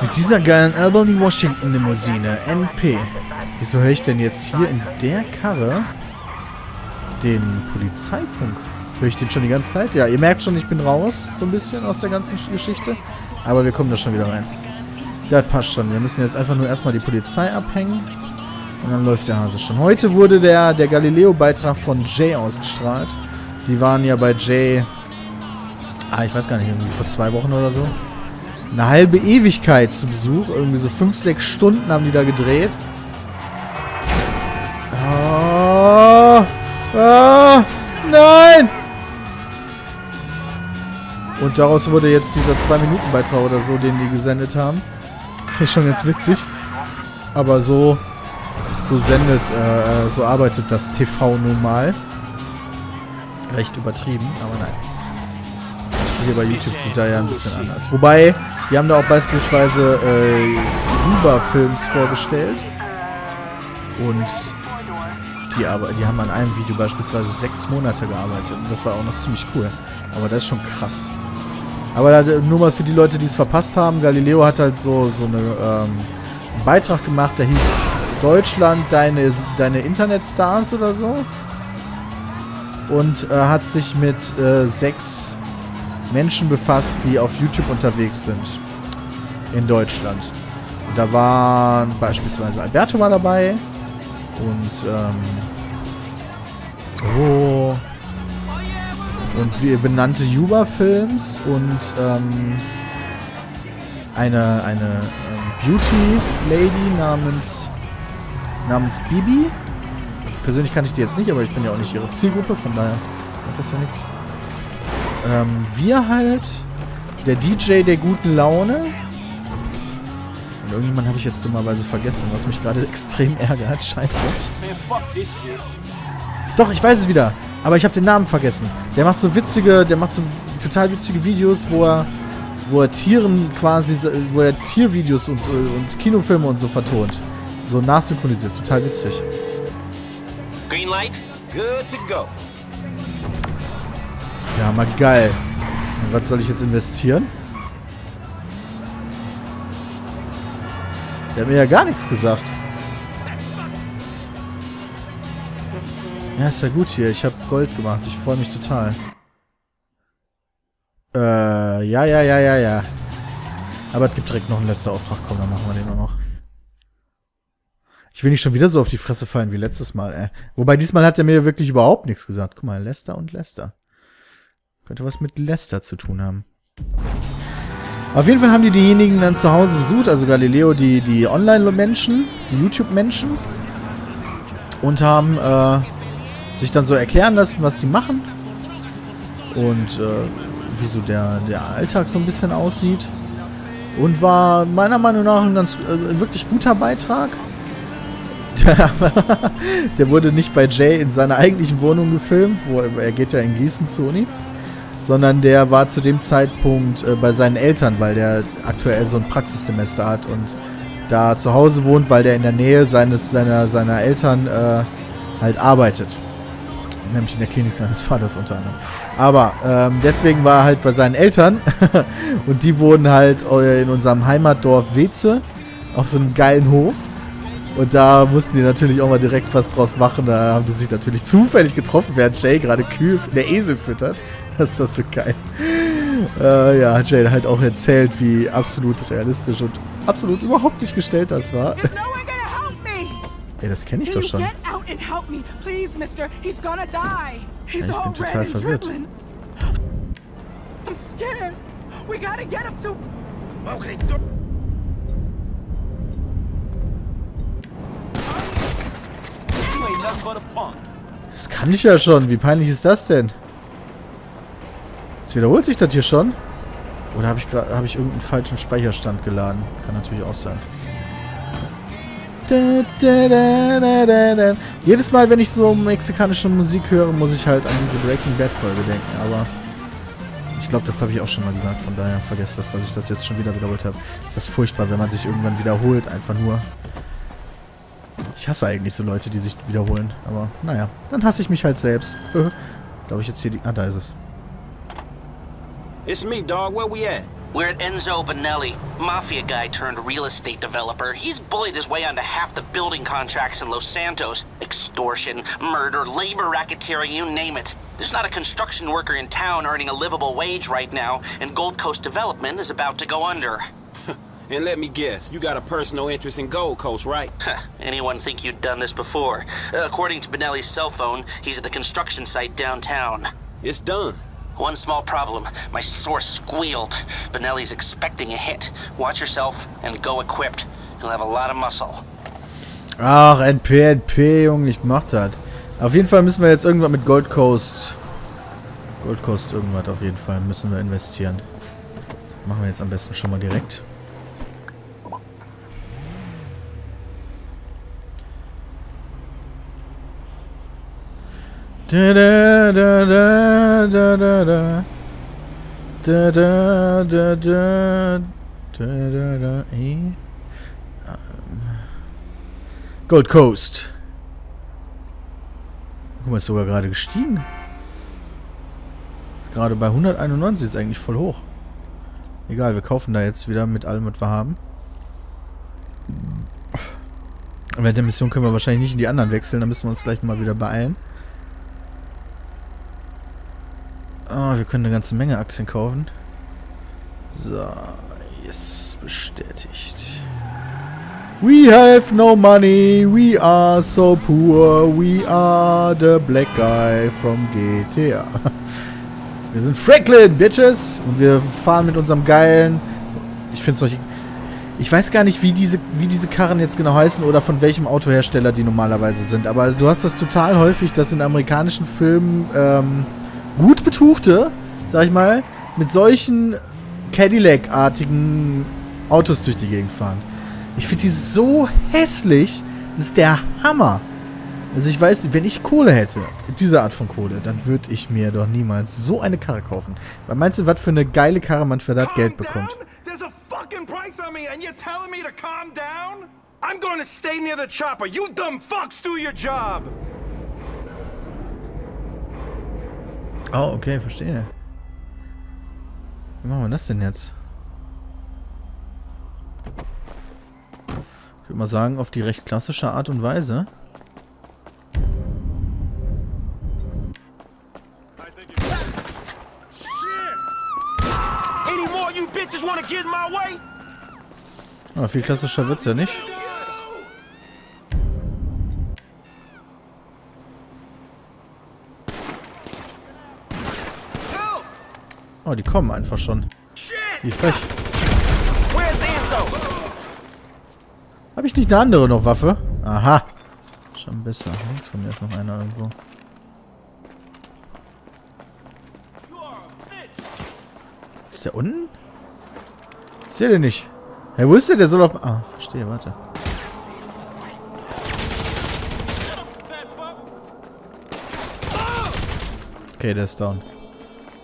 Mit dieser geilen Albany Washington Limousine, NP. Wieso höre ich denn jetzt hier in der Karre den Polizeifunk? Höre ich den schon die ganze Zeit? Ja, ihr merkt schon, ich bin raus, so ein bisschen aus der ganzen Geschichte. Aber wir kommen da schon wieder rein. Das passt schon. Wir müssen jetzt einfach nur erstmal die Polizei abhängen. Und dann läuft der Hase schon. Heute wurde der, der Galileo-Beitrag von Jay ausgestrahlt. Die waren ja bei Jay, ah, ich weiß gar nicht, irgendwie vor zwei Wochen oder so. Eine halbe Ewigkeit zu Besuch. Irgendwie so fünf, sechs Stunden haben die da gedreht. Oh, oh, nein! Und daraus wurde jetzt dieser 2-Minuten-Beitrag oder so, den die gesendet haben. Finde ich schon ganz witzig. Aber so, so sendet, äh, so arbeitet das TV nun mal. Recht übertrieben, aber nein. Hier bei YouTube sieht da ja ein bisschen anders. Wobei, die haben da auch beispielsweise äh, Uber-Films vorgestellt. Und die, aber, die haben an einem Video beispielsweise sechs Monate gearbeitet. Und das war auch noch ziemlich cool. Aber das ist schon krass. Aber da, nur mal für die Leute, die es verpasst haben, Galileo hat halt so, so eine, ähm, einen Beitrag gemacht, der hieß Deutschland, deine, deine Internetstars oder so. Und äh, hat sich mit äh, sechs Menschen befasst, die auf YouTube unterwegs sind. In Deutschland. Und da waren beispielsweise Alberto mal dabei. Und, ähm, oh, und wir benannte Juba-Films und ähm, eine, eine ähm, Beauty-Lady namens, namens Bibi. Persönlich kann ich die jetzt nicht, aber ich bin ja auch nicht ihre Zielgruppe, von daher macht das ja nichts. Ähm, wir halt, der DJ der guten Laune. Und irgendjemand habe ich jetzt dummerweise vergessen, was mich gerade extrem ärgert. Scheiße. Doch, ich weiß es wieder. Aber ich habe den Namen vergessen. Der macht so witzige, der macht so total witzige Videos, wo er, wo er Tieren quasi, wo er Tiervideos und, und Kinofilme und so vertont. So nachsynchronisiert, total witzig. Green light, good to go. Ja, mal geil. Und was soll ich jetzt investieren? Der hat mir ja gar nichts gesagt. Ja, ist ja gut hier. Ich habe Gold gemacht. Ich freue mich total. Äh, ja, ja, ja, ja, ja. Aber es gibt direkt noch einen letzten Auftrag. Komm, dann machen wir den noch. Ich will nicht schon wieder so auf die Fresse fallen wie letztes Mal, ey. Wobei diesmal hat er mir wirklich überhaupt nichts gesagt. Guck mal, Lester und Lester. Könnte was mit Lester zu tun haben. Auf jeden Fall haben die diejenigen dann zu Hause besucht, also Galileo, die, die Online-Menschen, die YouTube-Menschen. Und haben, äh, sich dann so erklären lassen, was die machen. Und äh, wie so der, der Alltag so ein bisschen aussieht. Und war meiner Meinung nach ein ganz äh, wirklich guter Beitrag. Der, der, wurde nicht bei Jay in seiner eigentlichen Wohnung gefilmt, wo er geht ja in Gießen zu Uni, sondern der war zu dem Zeitpunkt äh, bei seinen Eltern, weil der aktuell so ein Praxissemester hat und da zu Hause wohnt, weil der in der Nähe seines seiner seiner Eltern äh, halt arbeitet nämlich in der Klinik seines Vaters unter anderem. Aber ähm, deswegen war er halt bei seinen Eltern und die wohnen halt äh, in unserem Heimatdorf Weze auf so einem geilen Hof. Und da mussten die natürlich auch mal direkt was draus machen. Da haben sie sich natürlich zufällig getroffen, während Jay gerade Kühe, der Esel füttert. Das ist das so geil. Äh, ja, hat Jay halt auch erzählt, wie absolut realistisch und absolut überhaupt nicht gestellt das war. Ey, das kenne ich doch schon. Ja, ich bin total verwirrt. Das kann ich ja schon. Wie peinlich ist das denn? Jetzt wiederholt sich das hier schon. Oder habe ich, hab ich irgendeinen falschen Speicherstand geladen? Kann natürlich auch sein. Jedes Mal, wenn ich so mexikanische Musik höre, muss ich halt an diese Breaking Bad Folge denken, aber ich glaube, das habe ich auch schon mal gesagt, von daher vergesst das, dass ich das jetzt schon wieder wiederholt habe. Ist das furchtbar, wenn man sich irgendwann wiederholt, einfach nur. Ich hasse eigentlich so Leute, die sich wiederholen, aber naja, dann hasse ich mich halt selbst. glaube ich jetzt hier die... Ah, da ist es. It's me, dog. Where we at? We're at Enzo Benelli, mafia guy turned real estate developer. He's bullied his way onto half the building contracts in Los Santos. Extortion, murder, labor racketeering, you name it. There's not a construction worker in town earning a livable wage right now, and Gold Coast Development is about to go under. And let me guess, you got a personal interest in Gold Coast, right? Anyone think you'd done this before? Uh, according to Benelli's cell phone, he's at the construction site downtown. It's done. One small problem. My source squealed. Benelli's expecting a hit. Watch yourself and go equipped. You'll have a lot of muscle. Ach, NP, NP, Junge, ich mach das. Auf jeden Fall müssen wir jetzt irgendwas mit Gold Coast... Gold Coast irgendwas auf jeden Fall müssen wir investieren. Machen wir jetzt am besten schon mal direkt. Da da da da da da da. Da da da da da da da e. Gold Coast. Guck mal, ist sogar gerade gestiegen. Ist gerade bei 191, ist eigentlich voll hoch. Egal, wir kaufen da jetzt wieder mit allem, was wir haben. Während der Mission können wir wahrscheinlich nicht in die anderen wechseln, da müssen wir uns gleich mal wieder beeilen. Ah, wir können eine ganze Menge Aktien kaufen. So, yes, bestätigt. We have no money, we are so poor, we are the black guy from GTA. Wir sind Franklin, Bitches! Und wir fahren mit unserem geilen... Ich finde solche... Ich weiß gar nicht, wie diese, wie diese Karren jetzt genau heißen oder von welchem Autohersteller die normalerweise sind. Aber du hast das total häufig, dass in amerikanischen Filmen ähm, gut betuchte, sag ich mal, mit solchen Cadillac-artigen Autos durch die Gegend fahren. Ich finde die so hässlich. Das ist der Hammer. Also ich weiß, wenn ich Kohle hätte, diese Art von Kohle, dann würde ich mir doch niemals so eine Karre kaufen. Weil meinst du, was für eine geile Karre man für das Geld bekommt? Telling me to calm down? I'm gonna stay near the chopper. You dumb fucks do your job. Oh, okay, verstehe. Wie machen wir das denn jetzt? Ich würde mal sagen, auf die recht klassische Art und Weise. Aber viel klassischer wird's ja nicht. Oh, die kommen einfach schon. Wie frech. Habe ich nicht eine andere noch Waffe? Aha. Schon besser. Links von mir ist noch einer irgendwo. Ist der unten? Ich sehe den nicht. Hey, wo ist der? Der soll auf... Ah, verstehe, warte. Okay, der ist down.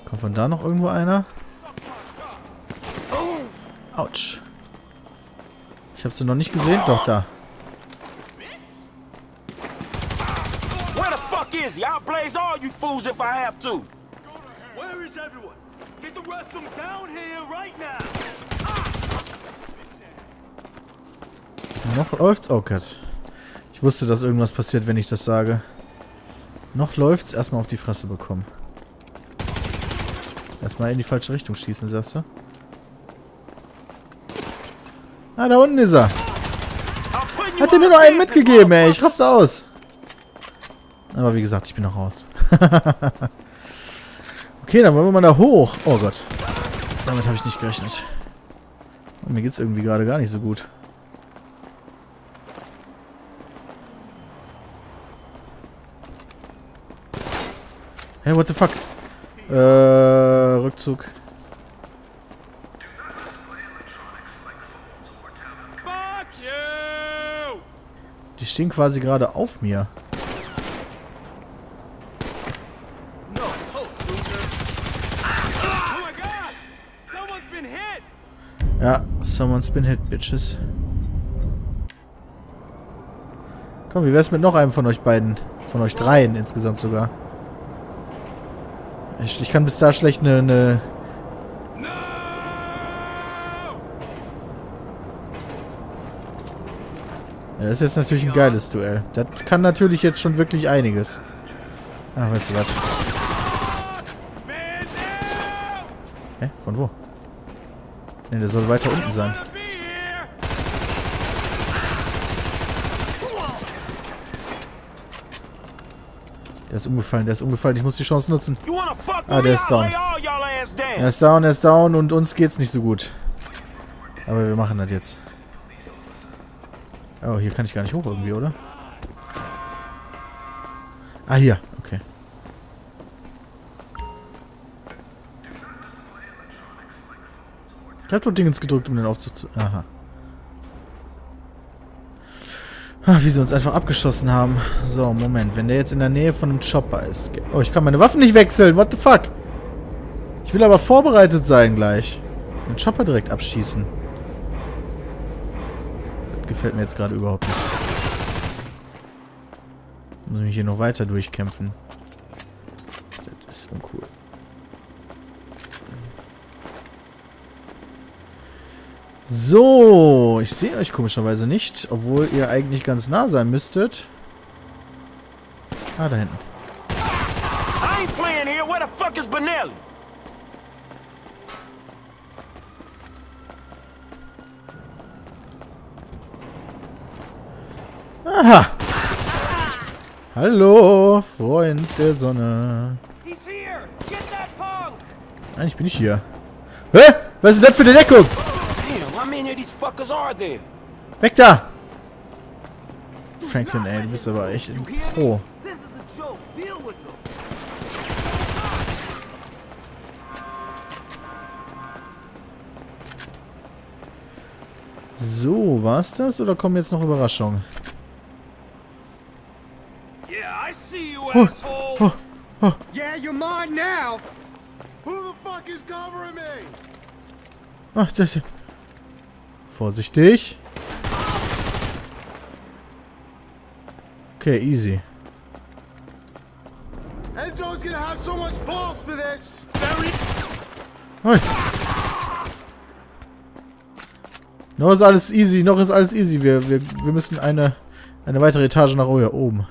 Kommt von da noch irgendwo einer? Autsch. Ich habe sie noch nicht gesehen. Doch, da. Where the fuck is he? I'll blaze all you fools if I have to. Where is everyone? Get the rest of them down here right now. Noch läuft's? Oh Gott. Ich wusste, dass irgendwas passiert, wenn ich das sage. Noch läuft's. Erstmal auf die Fresse bekommen. Erstmal in die falsche Richtung schießen, sagst du? Ah, da unten ist er. Hat er mir nur einen mitgegeben, ey. Ich raste aus. Aber wie gesagt, ich bin noch raus. okay, dann wollen wir mal da hoch. Oh Gott. Damit habe ich nicht gerechnet. Und mir geht's irgendwie gerade gar nicht so gut. Hey, what the fuck? Äh, Rückzug. Die stehen quasi gerade auf mir. Ja, someone's been hit, bitches. Komm, wie wär's mit noch einem von euch beiden? Von euch dreien insgesamt sogar. Ich, ich kann bis da schlecht eine... eine ja, das ist jetzt natürlich ein geiles Duell. Das kann natürlich jetzt schon wirklich einiges. Ah, weißt du was? Hä? Von wo? Ne, der soll weiter unten sein. Der ist umgefallen, der ist umgefallen. Ich muss die Chance nutzen. Ah, der ist down. Er ist down, er ist down und uns geht's nicht so gut. Aber wir machen das jetzt. Oh, hier kann ich gar nicht hoch irgendwie, oder? Ah, hier. Okay. Ich hab doch Dingens gedrückt, um den aufzu... Aha. Ah, wie sie uns einfach abgeschossen haben. So, Moment. Wenn der jetzt in der Nähe von einem Chopper ist... Oh, ich kann meine Waffen nicht wechseln. What the fuck? Ich will aber vorbereitet sein gleich. Den Chopper direkt abschießen. Das gefällt mir jetzt gerade überhaupt nicht. Muss ich mich hier noch weiter durchkämpfen. Das ist uncool. So, ich sehe euch komischerweise nicht, obwohl ihr eigentlich ganz nah sein müsstet. Ah, da hinten. I ain't playing here. Where the fuck is Benelli? Aha. Hallo, Freund der Sonne. Eigentlich bin ich hier. Hä? Was ist denn das für eine Deckung? Weg da! Franklin, ey, du bist aber echt ein Pro. So, war's das oder kommen jetzt noch Überraschungen? Oh, oh, oh. Yeah, you're mine now. Who the fuck is covering me? Ach, das hier. Vorsichtig. Okay, easy. Enzo's gonna have so much balls for this. Oi. Noch ist alles easy, noch ist alles easy. Wir, wir, wir müssen eine, eine weitere Etage nach oben.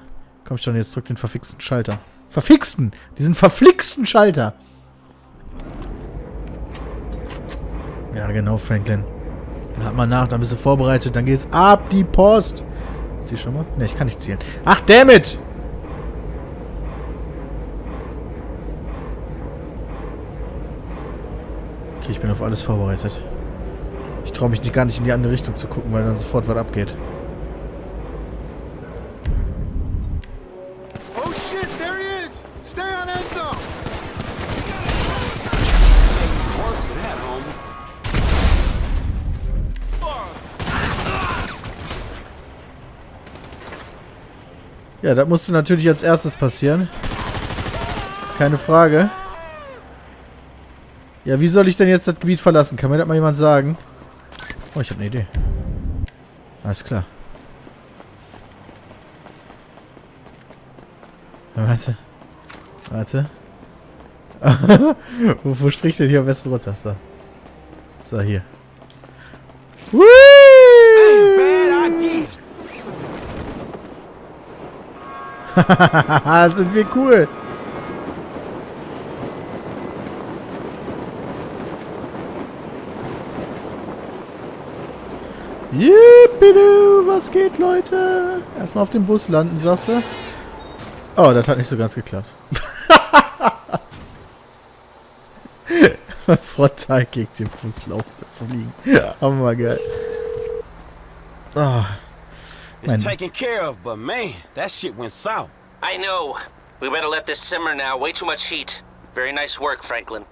Komm schon, jetzt drück den verfixten Schalter. Verfixten! Diesen verflixten Schalter! Ja, genau, Franklin. Dann hat man nach, dann bist du vorbereitet, dann geht's ab die Post. Zieh schon mal? Ne, ich kann nicht zielen. Ach, dammit! Okay, ich bin auf alles vorbereitet. Ich traue mich nicht, gar nicht in die andere Richtung zu gucken, weil dann sofort was abgeht. Ja, das musste natürlich als erstes passieren. Keine Frage. Ja, wie soll ich denn jetzt das Gebiet verlassen? Kann mir das mal jemand sagen? Oh, ich habe eine Idee. Alles klar. Warte. Warte. Wo spricht denn hier am besten runter? So. So, hier. Woo! Sind wir cool. Yippidu, was geht, Leute? Erstmal auf dem Bus landen, sagst du? Oh, das hat nicht so ganz geklappt. Frontal gegen den Bus laufen, fliegen. Hammer geil. Oh. It's taken care of, but man, that shit went south. I know. We better let this simmer now. Way too much heat. Very nice work, Franklin.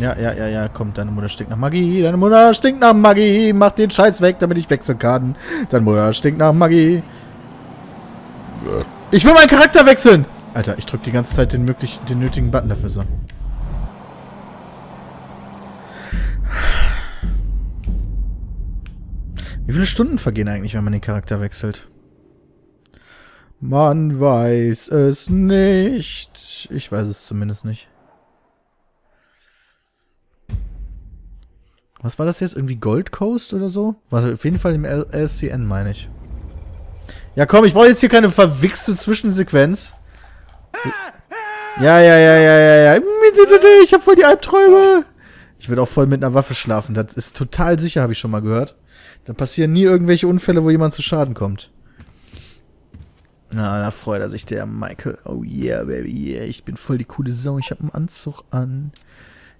Ja, ja, ja, ja, komm, deine Mutter stinkt nach Magie, deine Mutter stinkt nach Magie, mach den Scheiß weg, damit ich wechseln kann. Deine Mutter stinkt nach Magie. Ich will meinen Charakter wechseln! Alter, ich drück die ganze Zeit den, möglich, den nötigen Button dafür so. Wie viele Stunden vergehen eigentlich, wenn man den Charakter wechselt? Man weiß es nicht. Ich weiß es zumindest nicht. Was war das jetzt? Irgendwie Gold Coast oder so? War auf jeden Fall im LCN, meine ich. Ja, komm, ich brauche jetzt hier keine verwichste Zwischensequenz. Ja, ja, ja, ja, ja, ja. Ich hab voll die Albträume. Ich werde auch voll mit einer Waffe schlafen. Das ist total sicher, habe ich schon mal gehört. Da passieren nie irgendwelche Unfälle, wo jemand zu Schaden kommt. Na, da freut er sich, der Michael. Oh yeah, baby, yeah. Ich bin voll die coole Sau. Ich habe einen Anzug an.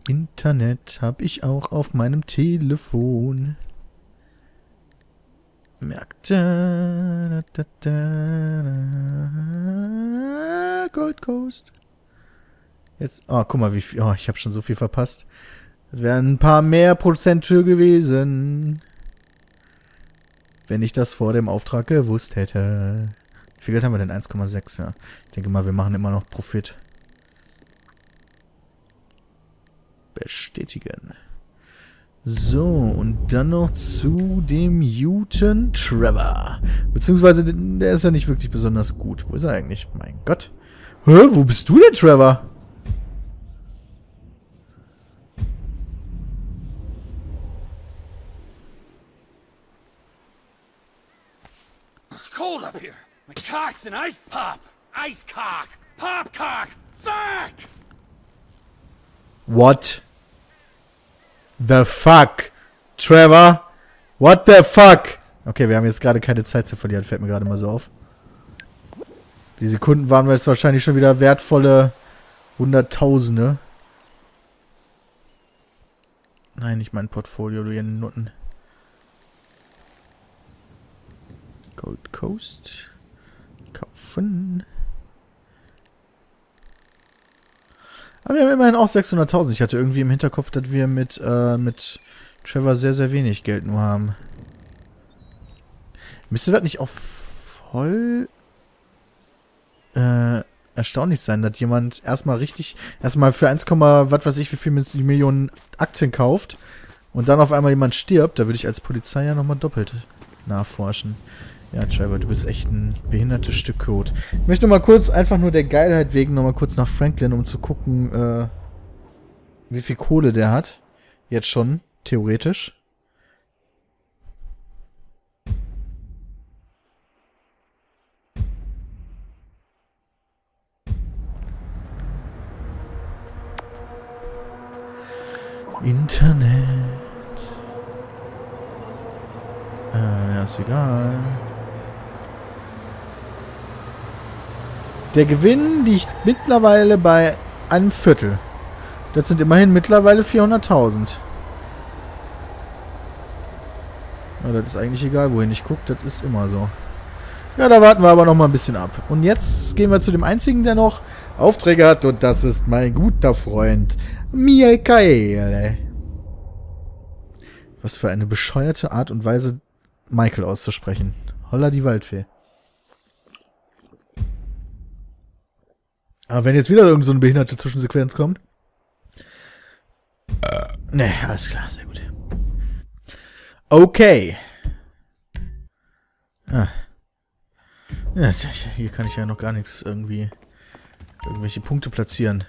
Internet habe ich auch auf meinem Telefon. Da, Gold Coast. Jetzt. Oh, guck mal, wie viel. Oh, ich habe schon so viel verpasst. Das wären ein paar mehr Prozent für gewesen. Wenn ich das vor dem Auftrag gewusst hätte. Wie viel Geld haben wir denn? 1,6, ja. Ich denke mal, wir machen immer noch Profit. Bestätigen. So, und dann noch zu dem Newton Trevor. Beziehungsweise, der ist ja nicht wirklich besonders gut. Wo ist er eigentlich? Mein Gott. Hä, wo bist du denn, Trevor? It's cold up here. My cock's an ice pop. Ice cock. Pop cock. Fuck! What the fuck? Trevor? What the fuck? Okay, wir haben jetzt gerade keine Zeit zu verlieren, fällt mir gerade mal so auf. Die Sekunden waren jetzt wahrscheinlich schon wieder wertvolle Hunderttausende. Nein, nicht mein Portfolio, du ihr Nutten. Gold Coast. Kaufen. Aber wir haben immerhin auch 600.000. Ich hatte irgendwie im Hinterkopf, dass wir mit, äh, mit Trevor sehr, sehr wenig Geld nur haben. Müsste das nicht auch voll äh, erstaunlich sein, dass jemand erstmal richtig, erstmal für 1, was weiß ich, wie viel Millionen Aktien kauft und dann auf einmal jemand stirbt, da würde ich als Polizei ja nochmal doppelt nachforschen. Ja, Trevor, du bist echt ein behindertes Stück Code. Ich möchte mal kurz, einfach nur der Geilheit wegen, noch mal kurz nach Franklin, um zu gucken, äh, wie viel Kohle der hat. Jetzt schon, theoretisch. Internet. Äh, ja, ist egal. Der Gewinn liegt mittlerweile bei einem Viertel. Das sind immerhin mittlerweile 400.000. Ja, das ist eigentlich egal, wohin ich gucke. Das ist immer so. Ja, da warten wir aber noch mal ein bisschen ab. Und jetzt gehen wir zu dem einzigen, der noch Aufträge hat. Und das ist mein guter Freund Michael. Was für eine bescheuerte Art und Weise, Michael auszusprechen. Holla die Waldfee. Aber wenn jetzt wieder irgend so eine behinderte Zwischensequenz kommt. Äh, ne, alles klar, sehr gut. Okay. Ah. Ja, hier kann ich ja noch gar nichts irgendwie. Irgendwelche Punkte platzieren.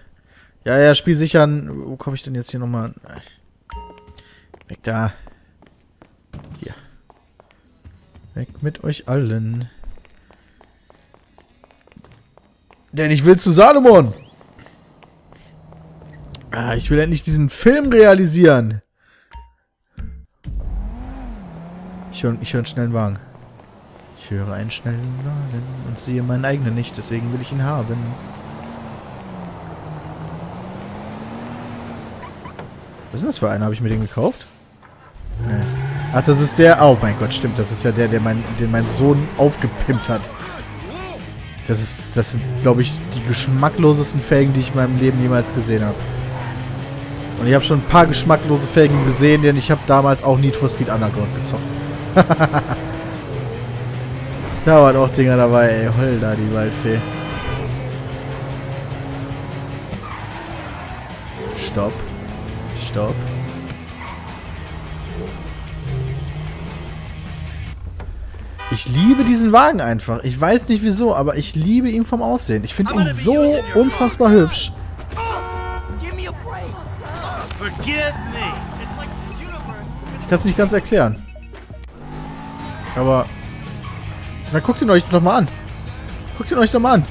Ja, ja, Spiel sichern. Wo komme ich denn jetzt hier nochmal? Weg da. Hier. Weg mit euch allen. Denn ich will zu Salomon. Ah, ich will endlich diesen Film realisieren. Ich höre ich hör einen schnellen Wagen. Ich höre einen schnellen Wagen und sehe meinen eigenen nicht, deswegen will ich ihn haben. Was ist denn das für einer? Habe ich mir den gekauft? Nee. Ach, das ist der... Oh mein Gott, stimmt. Das ist ja der, der mein, den mein Sohn aufgepimpt hat. Das ist, das sind, glaube ich, die geschmacklosesten Felgen, die ich in meinem Leben jemals gesehen habe. Und ich habe schon ein paar geschmacklose Felgen gesehen, denn ich habe damals auch Need for Speed Underground gezockt. da waren auch Dinger dabei, ey. Heul da, die Waldfee. Stopp. Stopp. Ich liebe diesen Wagen einfach. Ich weiß nicht wieso, aber ich liebe ihn vom Aussehen. Ich finde ihn so unfassbar hübsch. Universe Ich kann es nicht ganz erklären. Aber... Na, guckt ihn euch doch mal an. Guckt ihn euch doch mal an.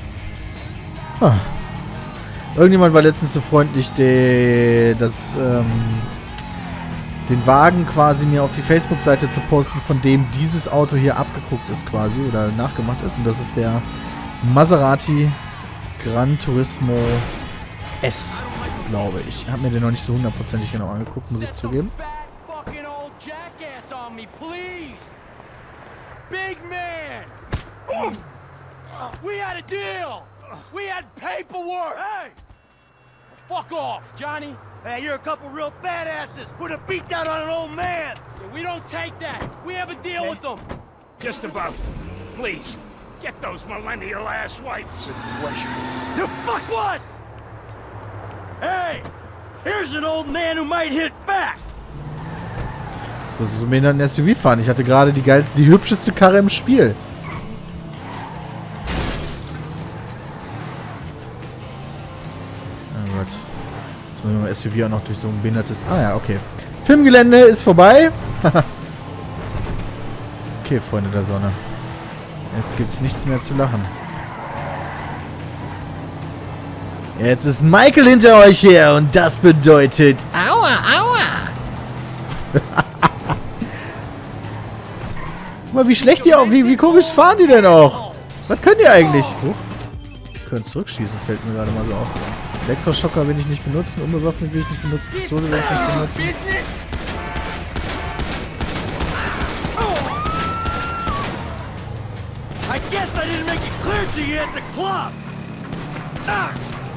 Ah. Irgendjemand war letztens so freundlich, de, das, ähm, den Wagen quasi mir auf die Facebook-Seite zu posten, von dem dieses Auto hier abgeguckt ist quasi oder nachgemacht ist. Und das ist der Maserati Gran Turismo S, glaube ich. Ich habe mir den noch nicht so hundertprozentig genau angeguckt, muss ich zugeben. Fucking old jackass on me, please. Big man. We had a deal. We had paperwork. Hey. Fuck off, Johnny. Hey, you're a couple real badasses. Put a beat down on an old man. Yeah, we don't take that. We have a deal with them. Just about. Please, get those millennial ass wipes. pleasure. You fuckwad! Hey, here's an old man who might hit back. Muss ich so einen SUV fahren. Ich hatte gerade die die hübscheste Karre im Spiel. Ich mal SUV auch noch durch so ein behindertes... Ah ja, okay. Filmgelände ist vorbei. okay, Freunde der Sonne. Jetzt gibt's nichts mehr zu lachen. Jetzt ist Michael hinter euch her und das bedeutet... Aua, aua! Guck mal, wie schlecht die auch, wie, wie komisch fahren die denn auch? Was können die eigentlich? Huch. Die können zurückschießen, fällt mir gerade mal so auf. Elektroschocker will ich nicht benutzen, unbewaffnet will ich nicht benutzen, Pistole will ich nicht benutzen. Business?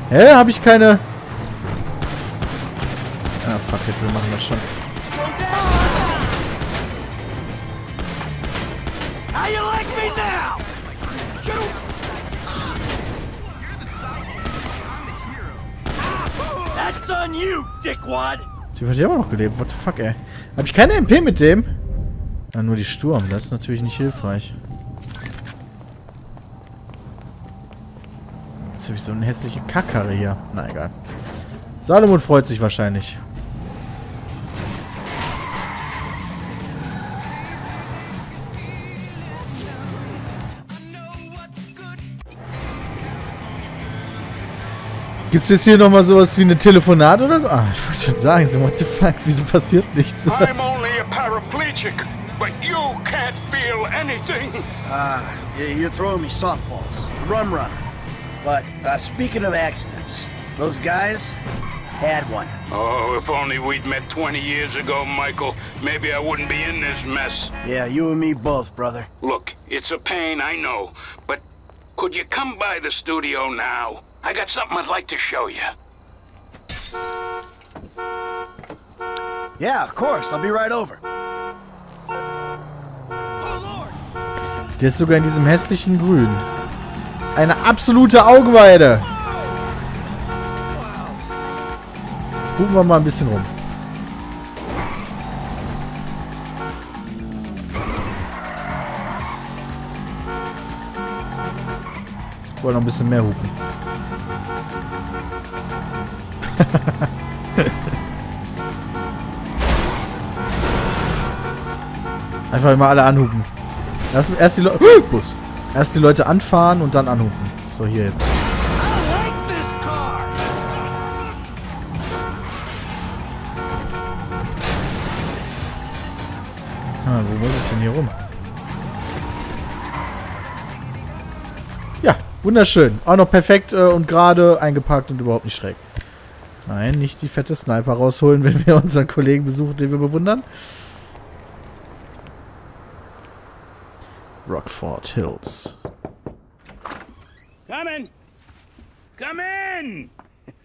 Hä, hab ich keine... Ah, fuck it, wir machen das schon. How you like me now? That's on you, dickwad. Die hat ja immer noch gelebt. What the fuck, ey. Hab ich keine MP mit dem? Ja, nur die Sturm. Das ist natürlich nicht hilfreich. Jetzt habe ich so eine hässliche Kackkarre hier. Na egal. Salomon freut sich wahrscheinlich. Gibt's jetzt hier nochmal sowas wie eine Telefonat oder so? Ah, ich wollte schon sagen, so what the fuck, wieso passiert nichts? I'm only a paraplegic, but you can't feel anything. Ah, yeah, you're throwing me softballs. Rum runner. But uh, speaking of accidents, those guys had one. Oh, if only we'd met 20 years ago, Michael, maybe I wouldn't be in this mess. Yeah, you and me both, brother. Look, it's a pain, I know, but could you come by the studio now? I got something I'd like to show you. Yeah, of course. I'll be right over. Der ist sogar in diesem hässlichen Grün. Eine absolute Augenweide. Gucken wir mal ein bisschen rum. Ich wollte noch ein bisschen mehr hupen. Einfach immer alle anhupen. Erst, erst die Leute. Bus. Erst die Leute anfahren und dann anhupen. So, hier jetzt. Ah, wo muss ich denn hier rum? Ja, wunderschön. Auch noch perfekt äh, und gerade eingepackt und überhaupt nicht schräg. Nein, nicht die fette Sniper rausholen, wenn wir unseren Kollegen besuchen, den wir bewundern. Rockford Hills. Come in! Come in!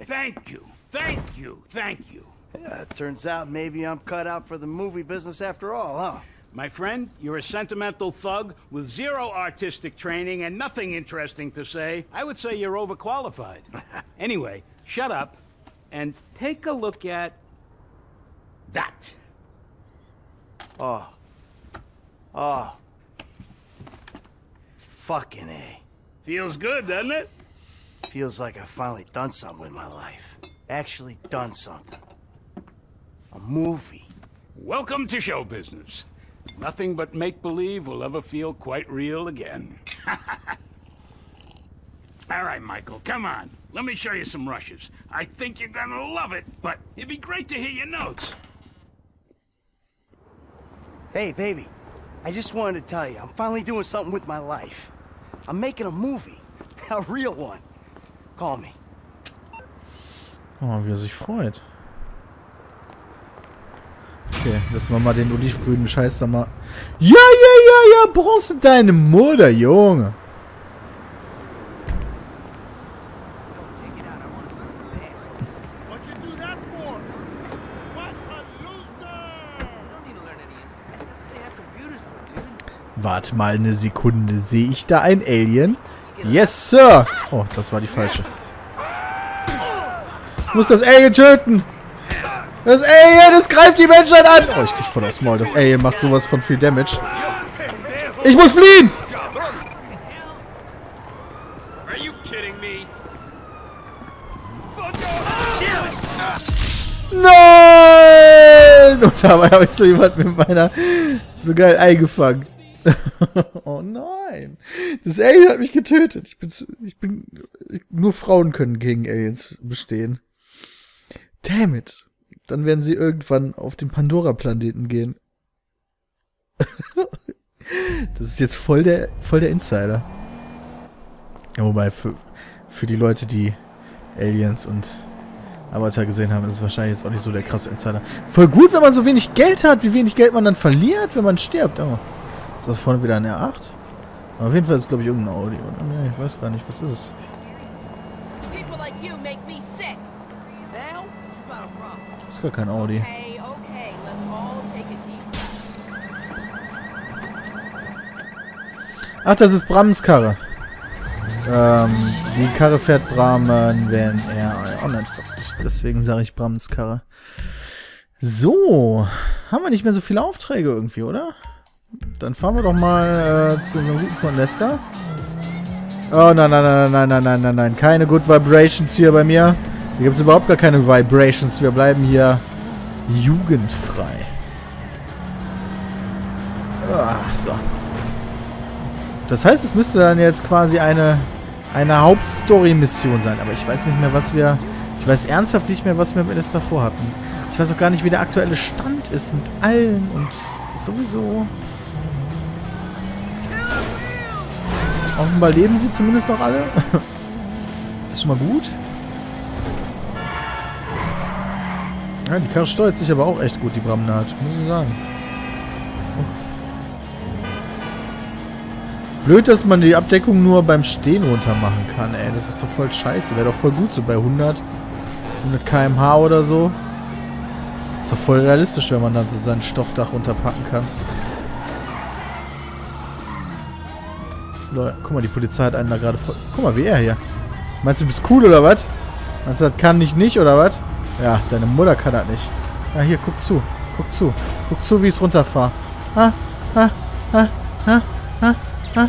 Thank you, thank you, thank you. Yeah, it turns out maybe I'm cut out for the movie business after all, huh? My friend, you're a sentimental thug with zero artistic training and nothing interesting to say. I would say you're overqualified. anyway, shut up and take a look at that. Oh. Oh. Fucking A. Feels good, doesn't it? Feels like I've finally done something with my life. Actually done something. A movie. welcome to show business. Nothing but make-believe will ever feel quite real again. All right, Michael, come on. Let me show you some rushes. I think you're gonna love it, but it'd be great to hear your notes. Hey, baby. I just wanted to tell you, I'm finally doing something with my life. I'm making a movie. A real one. Call me. Oh, wie er sich freut. Okay, lassen wir mal den olivgrünen Scheiß da mal. Ja, ja, ja, ja, Bronze deine Mutter, Junge. Warte mal eine Sekunde. Sehe ich da ein Alien? Yes, Sir. Oh, das war die falsche. Ich muss das Alien töten. Das Alien, es greift die Menschheit an. Oh, ich krieg voll das Maul. Das Alien macht sowas von viel Damage. Ich muss fliehen. Nein! Und dabei habe ich so jemand mit meiner so geil eingefangen. oh nein. Das Alien hat mich getötet. Ich bin, ich bin, nur Frauen können gegen Aliens bestehen. Damn it. Dann werden sie irgendwann auf den Pandora-Planeten gehen. das ist jetzt voll der, voll der Insider. Wobei, für, für die Leute, die Aliens und Avatar gesehen haben, ist es wahrscheinlich jetzt auch nicht so der krasse Insider. Voll gut, wenn man so wenig Geld hat, wie wenig Geld man dann verliert, wenn man stirbt. Oh. Ist das vorne wieder ein R8? Aber auf jeden Fall ist es, glaube ich, irgendein Audi. Oder? Nee, ich weiß gar nicht. Was ist es? Das ist gar kein Audi. Ach, das ist Brams Karre. Ähm, die Karre fährt Bramen, wenn er online zockt. Deswegen sage ich Brams Karre. So. Haben wir nicht mehr so viele Aufträge irgendwie, oder? Dann fahren wir doch mal äh, zu unserem guten Freund Lester. Oh, nein, nein, nein, nein, nein, nein, nein, nein. Keine Good Vibrations hier bei mir. Hier gibt es überhaupt gar keine Vibrations. Wir bleiben hier jugendfrei. Ah, so. Das heißt, es müsste dann jetzt quasi eine, eine Hauptstory-Mission sein. Aber ich weiß nicht mehr, was wir... Ich weiß ernsthaft nicht mehr, was wir mit Esther vorhatten. Ich weiß auch gar nicht, wie der aktuelle Stand ist mit allen und sowieso... Offenbar leben sie zumindest noch alle. das ist schon mal gut. Ja, die Karre steuert sich aber auch echt gut, die Bramnaht, muss ich sagen. Blöd, dass man die Abdeckung nur beim Stehen runter machen kann, ey. Das ist doch voll scheiße. Wäre doch voll gut so bei 100, 100 km/h oder so. Ist doch voll realistisch, wenn man dann so sein Stoffdach runterpacken kann. Leute, guck mal, die Polizei hat einen da gerade voll... Guck mal, wie er hier. Meinst du, du bist cool oder was? Meinst du, das kann ich nicht oder was? Ja, deine Mutter kann das nicht. Ja, hier, guck zu. Guck zu. Guck zu, wie ich es runterfahre. Ha, ha, ha, ha, ha, ha.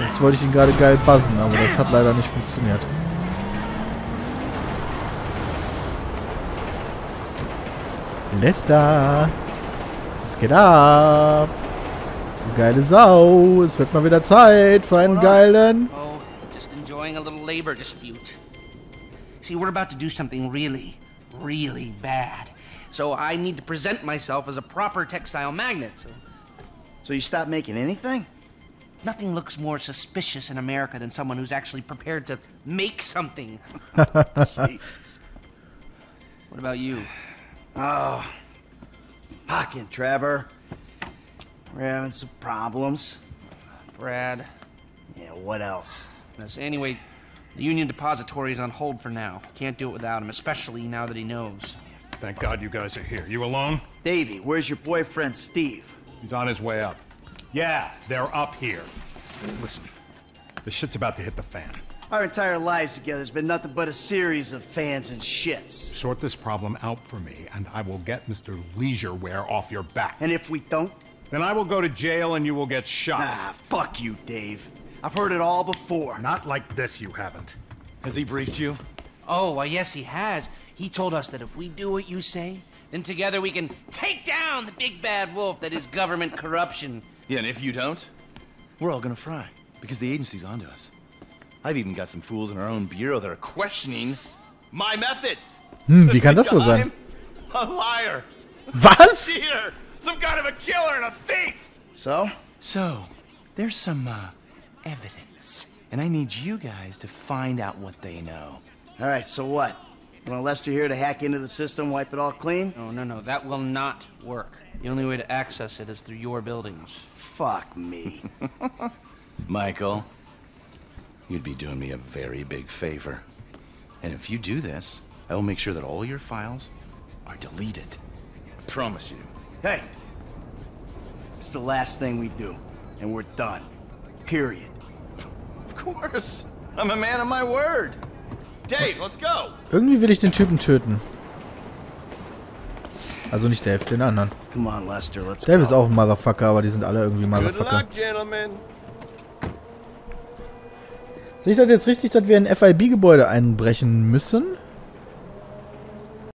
Jetzt wollte ich ihn gerade geil buzzen, aber das hat leider nicht funktioniert. Lester! Was geht ab? Du geile Sau! Es wird mal wieder Zeit für einen geilen... Oh, just enjoying a little labor dispute. See, we're about to do something really, really bad. So I need to present myself as a proper textile magnet. So So you stop making anything? nothing looks more suspicious in America than someone who's actually prepared to make something. What about you? Oh. Pocket, Trevor. We're having some problems. Brad. Yeah, what else? Yes, anyway, the Union Depository is on hold for now. Can't do it without him, especially now that he knows. Thank God you guys are here. You alone? Davey, where's your boyfriend, Steve? He's on his way up. Yeah, they're up here. Listen, the shit's about to hit the fan. Our entire lives together has been nothing but a series of fans and shits. Sort this problem out for me, and I will get Mr. Leisureware off your back. And if we don't, Then I will go to jail and you will get shot. ah, fuck you, Dave. I've heard it all before. Not like this, you haven't. Has he briefed you? Oh, why, yes, he has. He told us that if we do what you say, Then together we can take down the big bad wolf that is government corruption. Yeah, and if you don't, we're all gonna fry because the agency's onto us. I've even got some fools in our own bureau that are questioning my methods. Hm, wie kann das wohl sein? A liar, Was? cheater, some kind of a killer and a thief. So? So, there's some uh, evidence, and I need you guys to find out what they know. All right, so what? Want Lester here to hack into the system, wipe it all clean? No, no, no, that will not work. The only way to access it is through your buildings. Fuck me. Michael, you'd be doing me a very big favor. And if you do this, I will make sure that all your files are deleted. I promise you. Hey! It's the last thing we do, and we're done. Period. Of course. I'm a man of my word. Dave, let's go. Irgendwie will ich den Typen töten. Also nicht Dave, den anderen. Come on, Lester, let's Dave go. ist auch ein Motherfucker, aber die sind alle irgendwie Motherfucker. gentlemen. Sehe ich das jetzt richtig, dass wir in FIB-Gebäude einbrechen müssen?